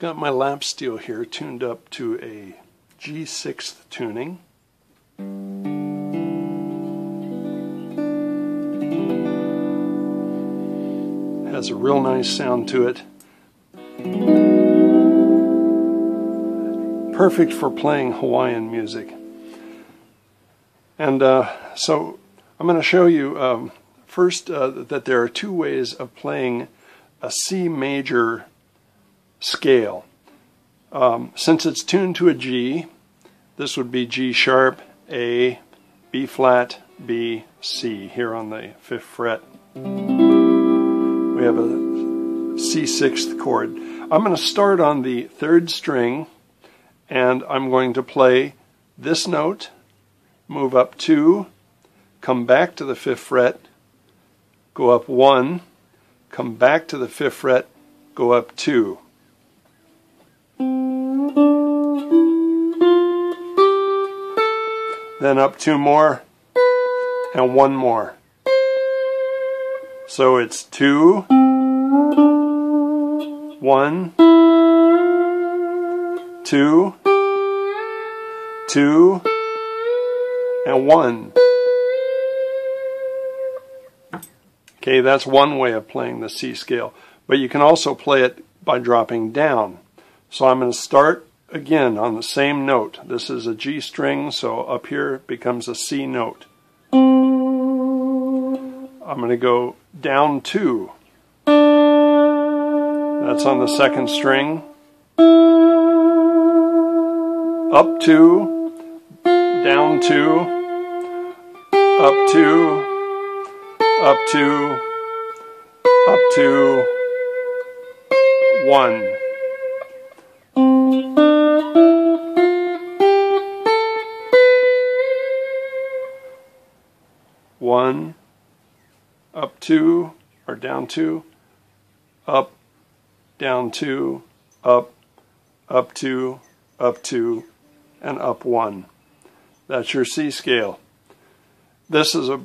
Got my lap steel here tuned up to a G6 tuning. Has a real nice sound to it. Perfect for playing Hawaiian music. And uh, so I'm going to show you um, first uh, that there are two ways of playing a C major scale. Um, since it's tuned to a G, this would be G sharp, A, B flat, B, C here on the fifth fret. We have a C sixth chord. I'm going to start on the third string and I'm going to play this note, move up two, come back to the fifth fret, go up one, come back to the fifth fret, go up two. Then up two more, and one more. So it's two, one, two, two, and one. Okay, that's one way of playing the C scale. But you can also play it by dropping down. So I'm going to start again on the same note. This is a G string, so up here becomes a C note. I'm going to go down two. That's on the second string. Up two, down two, up two, up two, up two, one. One, up two, or down two, up, down two, up, up two, up two, and up one. That's your C scale. This is a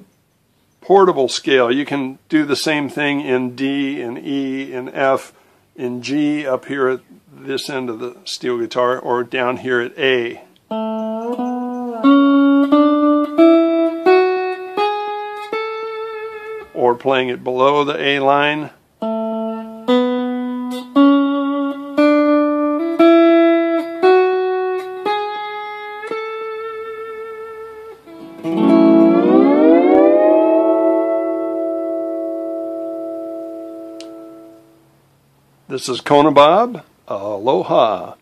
portable scale. You can do the same thing in D, in E, in F, in G up here at this end of the steel guitar, or down here at A. Or playing it below the A line. This is Konabob. Aloha.